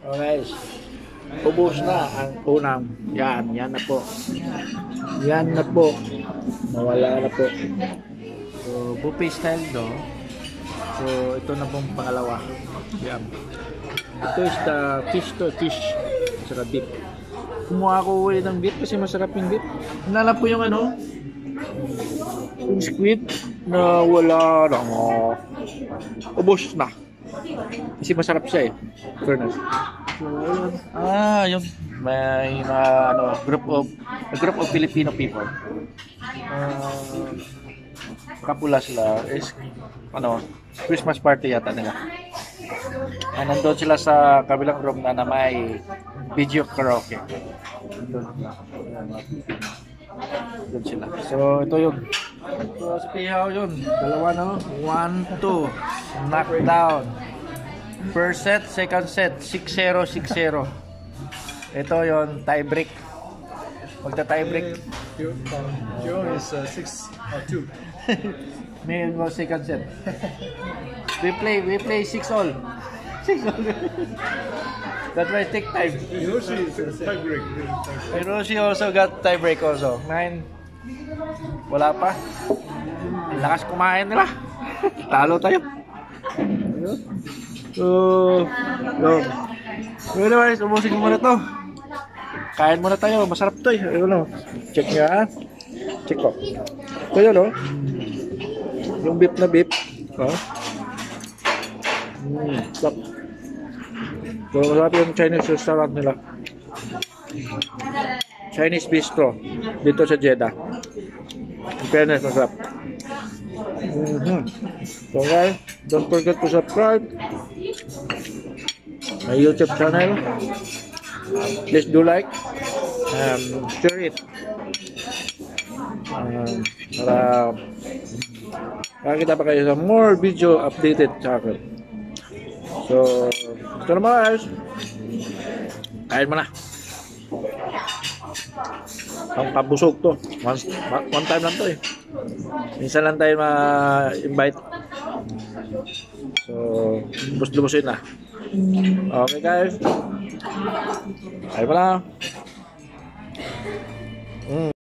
Okay. Ubus na ang unang. Yan, yan na po. Yan na po. Nawala na po. So, buffet style do. So, ito na pong pangalawa. Yan. Ito is the fish to fish. Saka beef. Kumuha ko ulit ng beef kasi masarap yung beef. Nala po yung ano, yung squid na wala na. Oh. Ubus na. Kasi masarap siya eh. Fairness. So. Ah, yung may mga ano, group of a group of Filipino people. Uh, kapula sila is ano, Christmas party yata nila. Ah, nandun sila sa kabilang room na na may video karaoke. Doon sila. So, ito yun. So, pihaw yun. Dalawa na. One, two. Knockdown. First set, second set. 6-0, 6-0. Ito yon tie break. Magta tie break. Um, your is uh, six or two. May mo second set. We play, we play 6 all. 6 all. That's why it take time. Yoshi is uh, tie break. And Rosie also got tie break also. Nine. Wala pa. Lakas kumain nila. Talo tayo. So, yun. So, anyways, ubusin ko muna to. Kain muna tayo. Masarap to eh. Ayun o. Check nyo ha. Check ko. Ito yun o. Yung beef na beef. Oh. Mm, sarap. So, masarap yung Chinese restaurant nila. Chinese bistro dito sa Jeddah. In fairness, masarap. Mhm. So guys, don't forget to subscribe my YouTube channel. Please do like um, share it. Um, para makakita pa kayo sa more video updated sa. So, ito naman guys. Kain mo na. Ang kabusog to. One, one time lang to eh. Minsan lang tayo ma-invite. So, bus-lubusin na. Okay guys. Ay pa na. Mm.